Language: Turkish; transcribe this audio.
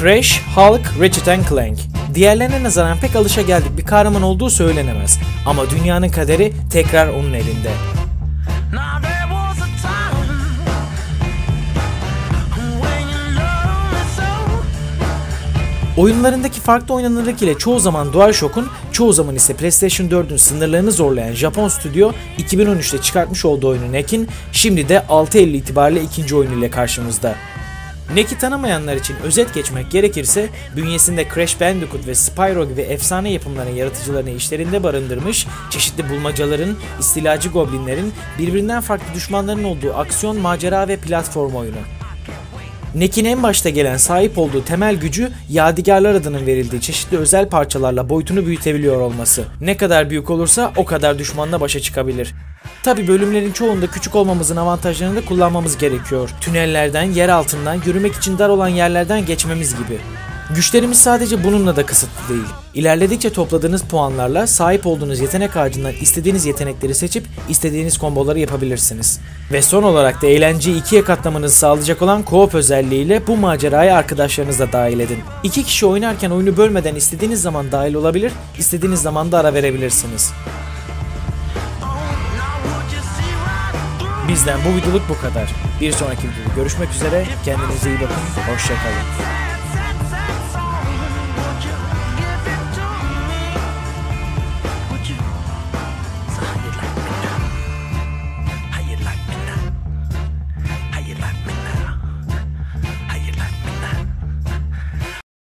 Crash, Hulk, Ratchet Clank. Diğerlerine nazaran pek alışa geldik bir kahraman olduğu söylenemez. Ama dünyanın kaderi tekrar onun elinde. Oyunlarındaki farklı oynanırlık ile çoğu zaman DualShock'un, çoğu zaman ise PlayStation 4'ün sınırlarını zorlayan Japon stüdyo 2013'te çıkartmış olduğu oyunu Neck'in şimdi de 6 Eylül itibariyle ikinci oyunu ile karşımızda. Neck'i tanımayanlar için özet geçmek gerekirse bünyesinde Crash Bandicoot ve Spyro gibi efsane yapımların yaratıcılarını işlerinde barındırmış, çeşitli bulmacaların, istilacı goblinlerin, birbirinden farklı düşmanların olduğu aksiyon, macera ve platform oyunu. Neck'in en başta gelen sahip olduğu temel gücü Yadigarlar adının verildiği çeşitli özel parçalarla boyutunu büyütebiliyor olması. Ne kadar büyük olursa o kadar düşmanla başa çıkabilir. Tabi bölümlerin çoğunda küçük olmamızın avantajlarını da kullanmamız gerekiyor. Tünellerden, yer altından, yürümek için dar olan yerlerden geçmemiz gibi. Güçlerimiz sadece bununla da kısıtlı değil. İlerledikçe topladığınız puanlarla sahip olduğunuz yetenek ağacından istediğiniz yetenekleri seçip istediğiniz komboları yapabilirsiniz. Ve son olarak da eğlenceyi ikiye katlamanızı sağlayacak olan co-op özelliğiyle bu maceraya arkadaşlarınızla dahil edin. İki kişi oynarken oyunu bölmeden istediğiniz zaman dahil olabilir, istediğiniz zaman da ara verebilirsiniz. Bizden bu videoluk bu kadar. Bir sonraki videoda görüşmek üzere. Kendinize iyi bakın. Hoşçakalın.